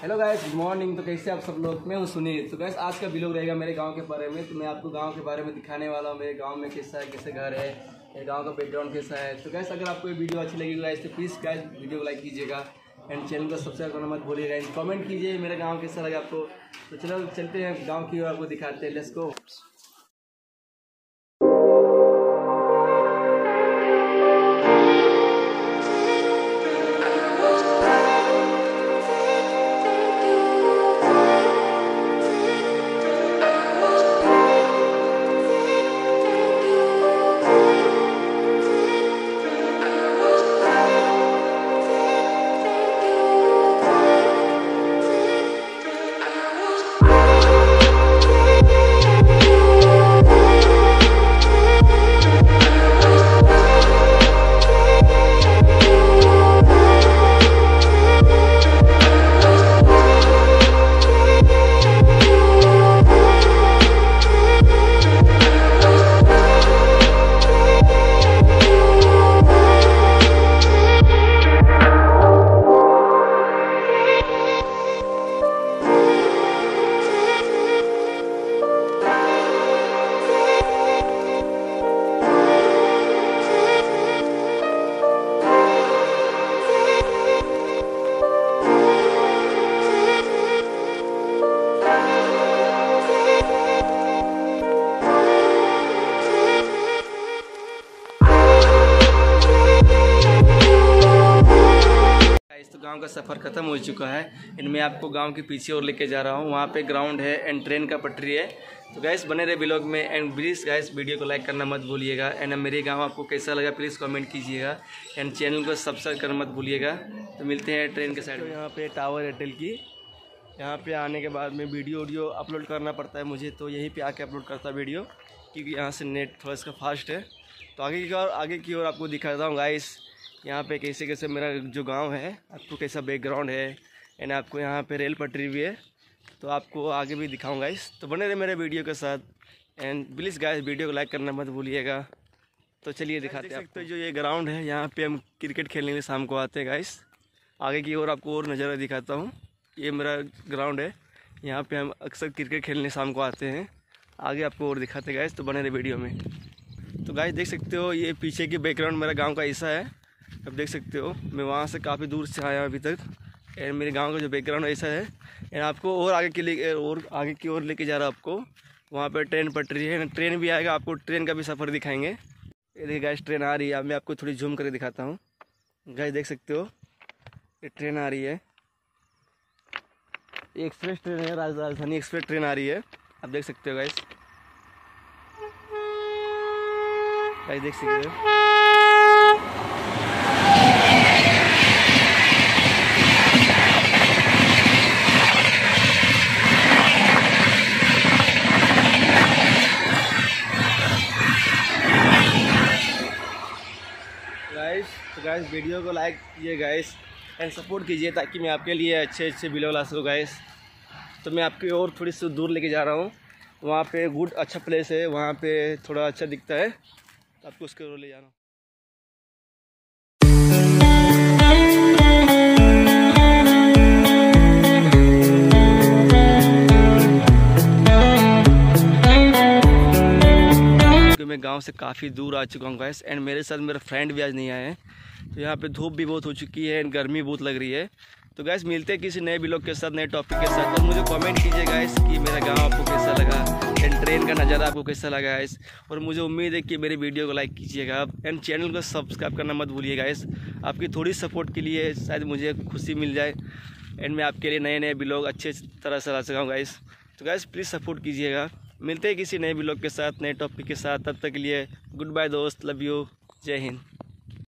Hello guys good morning तो कैसे आप सब लोग? मैं हूँ सुनील। तो गैस आज का ब्लॉग रहेगा मेरे गाँव के बारे में। तो मैं आपको गाँव के बारे में दिखाने वाला हूँ। मेरे गाँव में कैसा है, कैसे घर है, मेरे गाँव का बैकग्राउंड कैसा है। तो गैस अगर आपको ये वीडियो अच्छी लगी गाइस तो प्लीज़ गाइस वीडियो को लाइक कीजिएगा। एंड चैनल को सब्सक्राइब करना मत भूलिएगा। एंड कॉमेंट कीजिए मेरा गाँव कैसा लगे आपको। तो चलो, चलते हैं गाँव की ओर, आपको दिखाते हैं। लेट्स गो गाँव का सफ़र ख़त्म हो चुका है। इनमें आपको गाँव के पीछे और लेके जा रहा हूँ। वहाँ पे ग्राउंड है एंड ट्रेन का पटरी है। तो गैस बने रहे ब्लॉग में एंड प्लीज़ गैस वीडियो को लाइक करना मत भूलिएगा। एंड मेरे गाँव आपको कैसा लगा प्लीज़ कमेंट कीजिएगा। एंड चैनल को सब्सक्राइब करना मत भूलिएगा। तो मिलते हैं ट्रेन के साइड यहाँ पर टावर एयरटेल की। यहाँ पर आने के बाद में वीडियो वीडियो अपलोड करना पड़ता है मुझे। तो यहीं पर आके अपलोड करता वीडियो क्योंकि यहाँ से नेट थोड़ा इसका फास्ट है। तो आगे की ओर आगे की ओर आपको दिखाता हूँ गाइस यहाँ पे कैसे कैसे मेरा जो गाँव है आपको कैसा बैकग्राउंड है एंड आपको यहाँ पे रेल पटरी भी है तो आपको आगे भी दिखाऊँगा इस। तो बने रहे मेरे वीडियो के साथ एंड प्लीज़ गाइस वीडियो को लाइक करना मत भूलिएगा। तो चलिए दिखाते हैं तो जो ये ग्राउंड है यहाँ पे हम क्रिकेट खेलने के लिए शाम को आते हैं गाइस आगे की ओर आपको और नज़ारा दिखाता हूँ। ये मेरा ग्राउंड है यहाँ पे हम अक्सर क्रिकेट खेलने शाम को आते हैं। आगे आपको और दिखाते गाइस तो बने रहे वीडियो में। तो गाइस देख सकते हो ये पीछे की बैकग्राउंड मेरा गाँव का ऐसा है। अब देख सकते हो, मैं वहाँ से काफ़ी दूर से आया अभी तक। एंड मेरे गाँव का जो बैकग्राउंड ऐसा है। एंड आपको और आगे के लिए, और आगे की ओर लेके जा रहा आपको। वहाँ पर ट्रेन पटरी है। ट्रेन भी आएगा, आपको ट्रेन का भी सफ़र दिखाएँगे। ये देखिए गैस ट्रेन आ रही है। अब मैं आपको थोड़ी झूम करके दिखाता हूँ। गैस देख सकते हो, ये ट्रेन आ रही है। एक्सप्रेस ट्रेन है राजधानी एक्सप्रेस ट्रेन आ रही है। आप देख सकते हो गैस गैस देख सकते हो। गाइस वीडियो को लाइक कीजिए गाइस एंड सपोर्ट कीजिए ताकि मैं आपके लिए अच्छे अच्छे वीडियो ला सकूँ गाइस तो मैं आपकी और थोड़ी सी दूर लेके जा रहा हूँ। वहाँ पे गुड अच्छा प्लेस है, वहाँ पे थोड़ा अच्छा दिखता है। तो आपको उसके ओर ले जाना। गाँव से काफ़ी दूर आ चुका हूँ गैस एंड मेरे साथ मेरा फ्रेंड भी आज नहीं आए हैं। तो यहाँ पे धूप भी बहुत हो चुकी है एंड गर्मी बहुत लग रही है। तो गैस मिलते हैं किसी नए ब्लॉग के साथ, नए टॉपिक के साथ। और मुझे कमेंट कीजिए गैस कि मेरा गाँव आपको कैसा लगा एंड ट्रेन का नज़ारा आपको कैसा लगा गैस और मुझे उम्मीद है कि मेरे वीडियो को लाइक कीजिएगा। आप एंड चैनल को सब्सक्राइब करना मत भूलिएगा गैस आपकी थोड़ी सपोर्ट के लिए शायद मुझे खुशी मिल जाए। एंड मैं आपके लिए नए नए ब्लॉग अच्छे तरह से ला सकाऊँ गैस तो गैस प्लीज़ सपोर्ट कीजिएगा। मिलते हैं किसी नए ब्लॉग के साथ, नए टॉपिक के साथ। तब तक के लिए गुड बाय दोस्त लव यू जय हिंद।